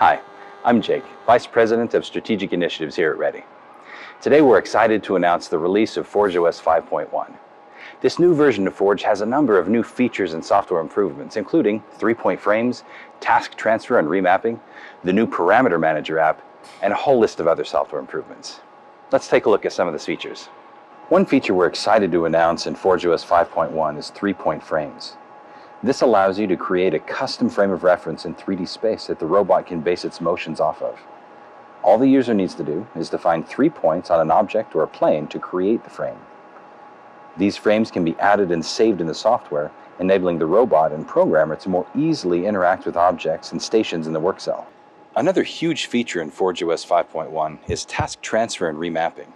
Hi, I'm Jake, Vice President of Strategic Initiatives here at Ready. Today we're excited to announce the release of ForgeOS 5.1. This new version of Forge has a number of new features and software improvements, including three-point frames, task transfer and remapping, the new Parameter Manager app, and a whole list of other software improvements. Let's take a look at some of these features. One feature we're excited to announce in ForgeOS 5.1 is three-point frames. This allows you to create a custom frame of reference in 3D space that the robot can base its motions off of. All the user needs to do is to find three points on an object or a plane to create the frame. These frames can be added and saved in the software, enabling the robot and programmer to more easily interact with objects and stations in the work cell. Another huge feature in ForgeOS 5.1 is task transfer and remapping.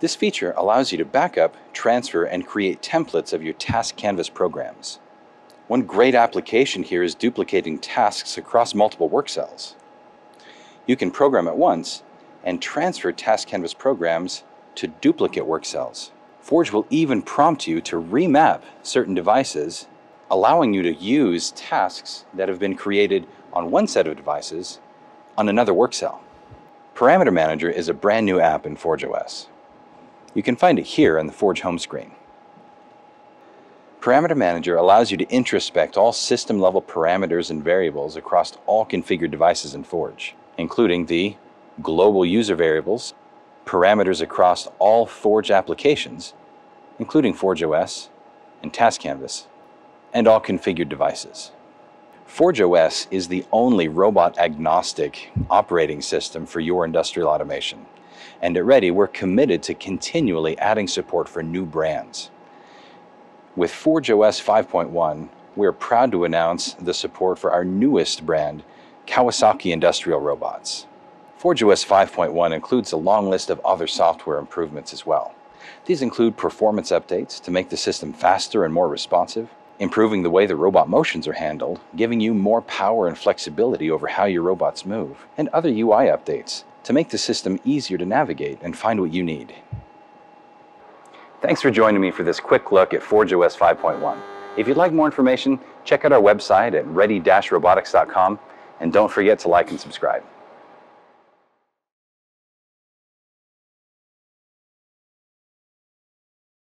This feature allows you to backup, transfer, and create templates of your task canvas programs. One great application here is duplicating tasks across multiple work cells. You can program at once and transfer task canvas programs to duplicate work cells. Forge will even prompt you to remap certain devices, allowing you to use tasks that have been created on one set of devices on another work cell. Parameter Manager is a brand new app in ForgeOS. You can find it here on the Forge home screen. Parameter Manager allows you to introspect all system-level parameters and variables across all configured devices in Forge, including the global user variables, parameters across all Forge applications, including Forge OS and Task Canvas, and all configured devices. Forge OS is the only robot-agnostic operating system for your industrial automation. And at Ready, we're committed to continually adding support for new brands. With ForgeOS 5.1, we're proud to announce the support for our newest brand, Kawasaki Industrial Robots. ForgeOS 5.1 includes a long list of other software improvements as well. These include performance updates to make the system faster and more responsive, improving the way the robot motions are handled, giving you more power and flexibility over how your robots move, and other UI updates to make the system easier to navigate and find what you need. Thanks for joining me for this quick look at ForgeOS 5.1. If you'd like more information, check out our website at ready-robotics.com and don't forget to like and subscribe.